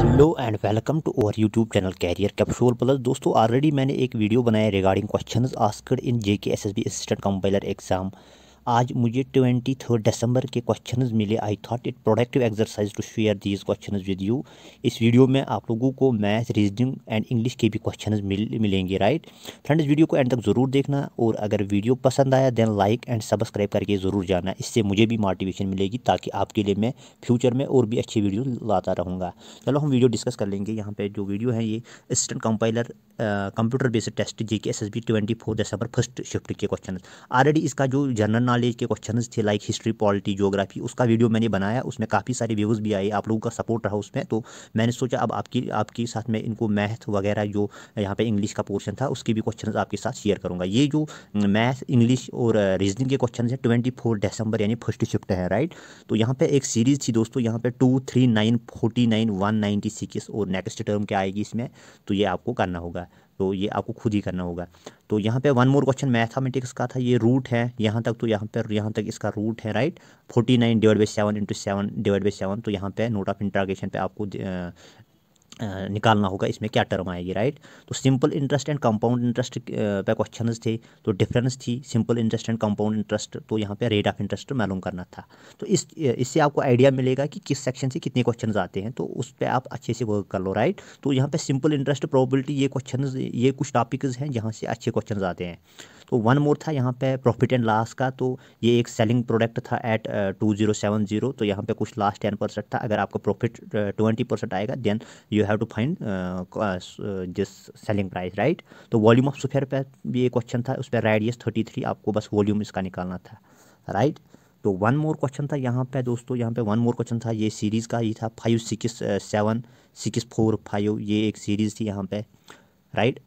Hello and welcome to our YouTube channel career capsule plus दोस्तों already मैंने एक video बनाया regarding questions asked in JK SSB assistant compiler exam आज मुझे twenty third दिसंबर के क्वेश्चन मिले। I thought it productive exercise to share these question with you इस वीडियो में आप लोगों को मैथ रीजनिंग एंड इंग्लिश के भी क्वेश्चन मिल, मिलेंगे राइट फ्रेंड्स वीडियो को एंड तक ज़रूर देखना और अगर वीडियो पसंद आया देन लाइक एंड सब्सक्राइब करके ज़रूर जाना। इससे मुझे भी मोटिवेशन मिलेगी ताकि आपके लिए मैं फ्यूचर में और भी अच्छी वीडियो लाता रहूँगा। चलो, हम वीडियो डिस्कस कर लेंगे। यहाँ पर जो वीडियो है, ये assistant compiler computer based test G K S S B twenty four दिसंबर फ़र्स्ट शिफ्ट के क्वेश्चन ऑलरेडी इसका जो जनरल नॉलेज के क्वेश्चन थे लाइक हिस्ट्री पॉलिटी जोग्राफी उसका वीडियो मैंने बनाया, उसमें काफ़ी सारे व्यूज़ भी आए, आप लोगों का सपोर्ट रहा उसमें। तो मैंने सोचा अब आपकी, आपके साथ में इनको मैथ वगैरह जो यहाँ पे इंग्लिश का पोर्शन था, उसके भी क्वेश्चन आपके साथ शेयर करूँगा। ये जो मैथ इंग्लिश और रीजनिंग के क्वेश्चन है ट्वेंटी फोर दिसंबर यानी फ़र्स्ट शिफ्ट है राइट तो यहाँ पर एक सीरीज़ थी दोस्तों, यहाँ पर two three nine forty nine one ninety six और नेक्स्ट टर्म क्या आएगी इसमें? तो ये आपको करना होगा। तो ये आपको खुद ही करना होगा। तो यहाँ पे वन मोर क्वेश्चन मैथमेटिक्स का था, ये रूट है, यहाँ तक तो यहाँ पर, यहाँ तक इसका रूट है right forty nine divide by seven into seven divide by seven तो यहाँ पे नोट ऑफ़ इंट्रागेशन पे आपको निकालना होगा, इसमें क्या टर्म आएगी राइट तो simple interest and compound interest पे क्वेश्चन थे तो डिफरेंस थी simple interest and compound interest तो यहाँ पे रेट ऑफ़ इंटरेस्ट मालूम करना था। तो इस, इससे आपको आइडिया मिलेगा कि किस सेक्शन से कितने क्वेश्चन आते हैं तो उस पर आप अच्छे से वर्क कर लो राइट तो यहाँ पे सिंपल इंटरेस्ट प्रॉबिलिटी ये क्वेश्चन ये कुछ टॉपिक्स हैं जहाँ से अच्छे क्वेश्चन आते हैं। तो वन मोर था यहाँ पे प्रॉफिट एंड लॉस का तो ये एक सेलिंग प्रोडक्ट था eight two zero seven zero तो यहाँ पे कुछ लास्ट टेन परसेंट था। अगर आपका प्रॉफिट ट्वेंटी परसेंट आएगा then you have to find जिस सेलिंग प्राइस राइट तो वॉल्यूम ऑफ़ सुफेयर पे भी एक क्वेश्चन था उस पर रेडियस थर्टी थ्री आपको बस वॉल्यूम इसका निकालना था राइट right? तो वन मोर क्वेश्चन था यहाँ पे दोस्तों, यहाँ पे वन मोर क्वेश्चन था, ये सीरीज़ का ही था five six seven six four five ये एक सीरीज़ थी यहाँ पे right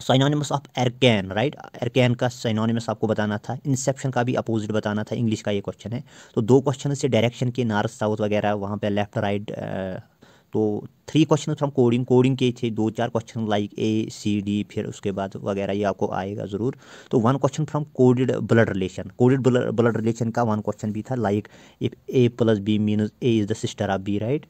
synonyms of arcane right arcane का साइनोनिमस आपको बताना था। इंसेप्शन का भी अपोजिट बताना था। इंग्लिश का ये क्वेश्चन है। तो दो क्वेश्चन से डायरेक्शन के नॉर्थ साउथ वगैरह, वहाँ पे लेफ़्ट राइट तो three question from coding coding के थे दो चार question like A C D फिर उसके बाद वगैरह ये आपको आएगा ज़रूर। तो one question from coded blood relation coded blood relation का वन क्वेश्चन भी था like if A plus B mean A is the sister of B right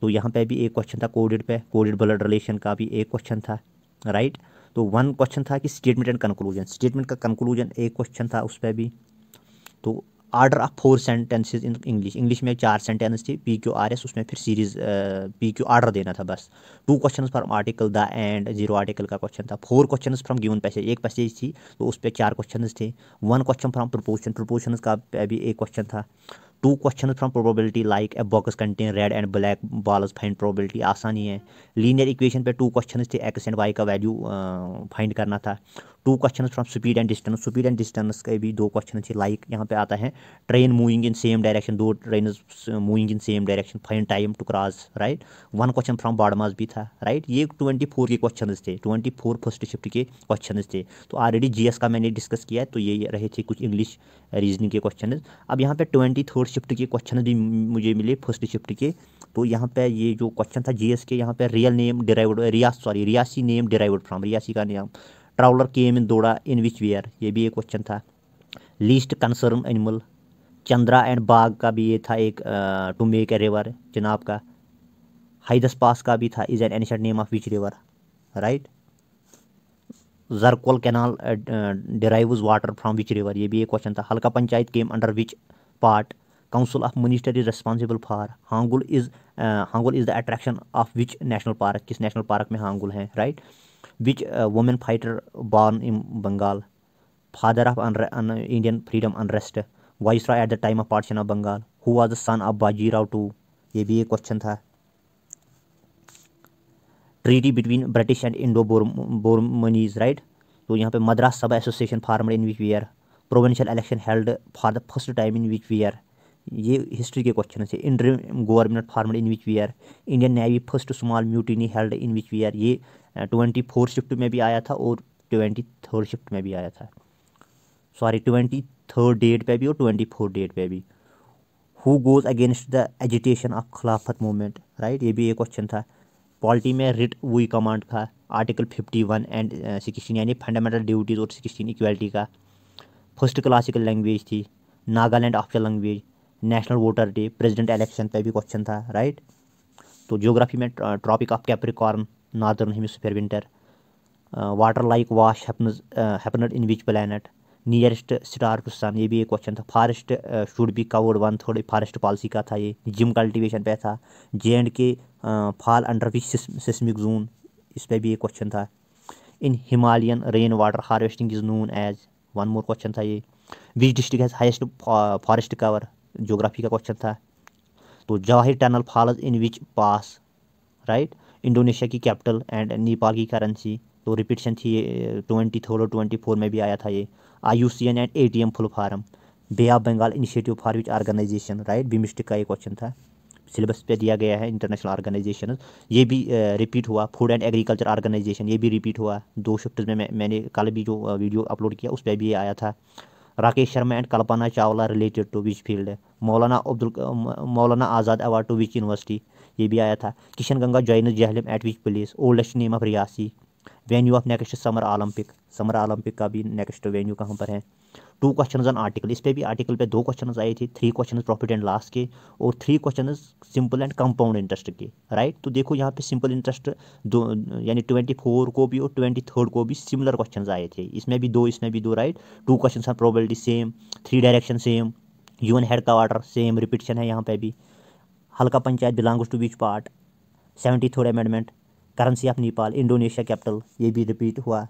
तो यहाँ पे भी एक क्वेश्चन था कोडिड पे। कोडिड ब्लड रिलेशन का भी एक क्वेश्चन था राइट right? तो वन क्वेश्चन था कि स्टेटमेंट एंड कंक्लूजन स्टेटमेंट का कंक्लूजन एक क्वेश्चन था उस पर भी। तो order of four sentences in English English में चार सेंटेंस थी पी क्यू आर एस उसमें फिर सीरीज़ पी क्यू आर्डर देना था बस। Two question from article the and zero article का क्वेश्चन था। Four question from given passage एक पैसेज थी तो उस पर चार क्वेश्चन थे। One question from preposition preposition का भी एक क्वेश्चन था। Two question from probability like a box contain red and black balls find probability आसानी है। लीनियर इक्वेशन पे टू क्वेश्चन थे एक्स एंड वाई का वैल्यू फाइंड करना था। Two question from speed and distance speed and distance के भी दो क्वेश्चन थे लाइक यहाँ पे आता है। Train moving in same direction दो train moving in same direction find time to cross right one question from BODMAS भी था राइट ये ट्वेंटी फोर के क्वेश्चन थे। ट्वेंटी फोर फ़र्स्ट शिफ्ट के क्वेश्चन थे। तो ऑलरेडी जीएस का मैंने डिस्कस किया है तो ये रहे थे कुछ इंग्लिश रीजनिंग के क्वेश्चन अब यहाँ पे ट्वेंटी थर्ड शिफ्ट के क्वेश्चन भी मुझे मिले फ़र्स्ट शिफ्ट के। तो यहाँ पे ये जो क्वेश्चन था जीएस के, यहाँ पे real name derived Riyas sorry Reasi name derived from Reasi का नाम। ट्रैवलर केम इन दौड़ा इन विच वेयर ये भी एक क्वेश्चन था least concern animal Chandra and Bagh का भी ये था एक टू मेक ए रिवर जनाब का हाइदस पास का भी था is an ancient name of which river right जरकोल canal derives water from which river ये भी एक क्वेश्चन था हल्का panchayat came under which part council of minister is responsible for hangul is hangul is the attraction of which national park किस national park में hangul है right right? Which uh, woman fighter born in Bengal, father of un Indian freedom unrest, viceroy at the time of partition of Bengal, who was the son of Baji Rao II, ये भी एक question था treaty between British and Indo Burmese right तो यहाँ पे Madras Sabha association former in which were provincial election held for the first time in which were ये history के question है। Indian government former in which were Indian navy first small mutiny held in which were ये twenty four shift में भी आया था और twenty third shift में भी आया था। सॉरी ट्वेंटी थर्ड डेट पे भी और ट्वेंटी फोर डेट पे भी। Who goes against the agitation of Khilafat movement right ये भी एक क्वेश्चन था। पॉलिटी में रिट वही कमांड था। Article fifty one and sixteen यानी फंडामेंटल ड्यूटीज़ और सिक्सटीन इक्वलिटी का। फ़र्स्ट क्लासिकल लैंग्वेज थी। Nagaland official language national voter day, president election पे भी क्वेश्चन था राइट तो जियोग्राफी में tropic of capricorn northern hemisphere winter water like wash happened in which planet nearest star to sun ये भी एक question था। Forest should be covered one थोड़ी फॉरेस्ट पॉलिसी का था ये। जिम कल्टीवेशन पे था। J and K fall under which seismic zone इस पर भी एक क्वेश्चन था। In Himalayan rain water harvesting is known as one more question था ये। Which district has highest forest cover geography का क्वेश्चन था। तो Jawahar tunnel falls in which pass right Indonesia की कैपिटल एंड नेपाल की करेंसी तो repetition थी twenty third और ट्वेंटी फोर में भी आया था ये। I you C N and A T M full form bay of Bengal initiative for which organisation right BIMSTEC का ये क्वेश्चन था। सिलेबस पे दिया गया है इंटरनेशनल ऑर्गेनाइजेशन ये भी रिपीट हुआ। फ़ूड एंड एग्रीकल्चर ऑर्गेनाइजेशन ये भी रिपीट हुआ। दो शिफ्ट में मैं, मैंने कल भी जो वीडियो अपलोड किया उस पर भी आया था। Rakesh Sharma and Kalpana Chawla related to which field? Maulana Abdul Maulana Azad award to which university? ये भी आया था। Kishan Ganga, Jain Jhelum at which place oldest name of Reasi venue of next summer Olympic summer Olympic का भी next venue कहाँ पर है? To question on article इस पर भी आर्टिकल पे दो क्वेश्चन आए थे three question profit and loss के, और three question simple and compound interest के राइट तो देखो यहाँ पे सिंपल इंटरेस्ट दो, यानी ट्वेंटी फोर को भी और ट्वेंटी थर्ड को भी सिमिलर क्वेश्चन आए थे। इसमें भी दो, इसमें भी दो right two question on probability same three direction same UN head का सेम रिपीटेशन है यहाँ पे भी। हल्का panchayat belongs to beach part seventy third amendment currency of Nepal Indonesia capital ये भी रिपीट हुआ।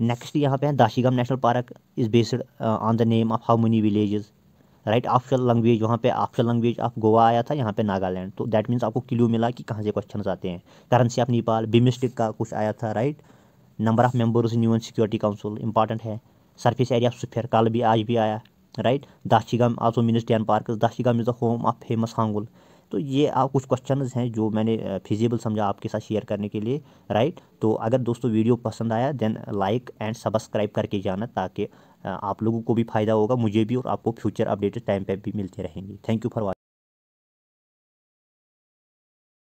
नेक्स्ट यहाँ पे है Dachigam national park is based on the name of how many villages right official language वहाँ पे ऑफिशियल लैंग्वेज ऑफ़ गोवा आया था, यहाँ पे नागालैंड तो दैट मीन्स आपको क्ल्यू मिला कि कहाँ से क्वेश्चन आते हैं। करेंसी ऑफ़ नेपाल बिमिस्टिक का कुछ आया था right number of members in UN security council important है। सरफेस एरिया ऑफ़ सुफेर कल भी आज भी आया right Dachigam also means ten park Dachigam is the home of famous hangul तो ये आप कुछ क्वेश्चन हैं जो मैंने फिजिबल समझा आपके साथ शेयर करने के लिए राइट तो अगर दोस्तों वीडियो पसंद आया देन लाइक एंड सब्सक्राइब करके जाना ताकि आप लोगों को भी फ़ायदा होगा, मुझे भी और आपको फ्यूचर अपडेटेड टाइम पर भी मिलते रहेंगे। Thank you for